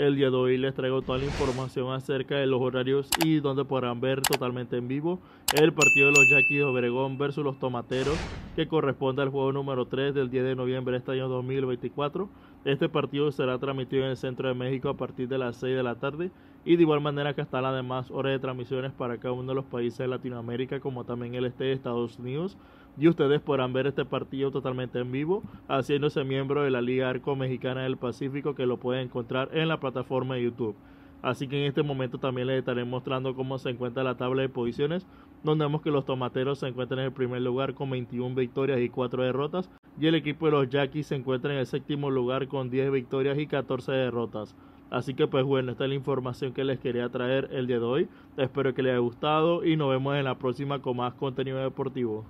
El día de hoy les traigo toda la información acerca de los horarios y donde podrán ver totalmente en vivo el partido de los Yaquis de Obregón versus los Tomateros que corresponde al juego número 3 del 10 de noviembre de este año 2024. Este partido será transmitido en el centro de México a partir de las 6 de la tarde y de igual manera que están además horas de transmisiones para cada uno de los países de Latinoamérica como también el este de Estados Unidos y ustedes podrán ver este partido totalmente en vivo haciéndose miembro de la Liga Arco Mexicana del Pacífico que lo pueden encontrar en la plataforma de YouTube. Así que en este momento también les estaré mostrando cómo se encuentra la tabla de posiciones, donde vemos que los tomateros se encuentran en el primer lugar con 21 victorias y 4 derrotas, y el equipo de los Yaquis se encuentra en el séptimo lugar con 10 victorias y 14 derrotas. Así que pues bueno, esta es la información que les quería traer el día de hoy. Espero que les haya gustado y nos vemos en la próxima con más contenido deportivo.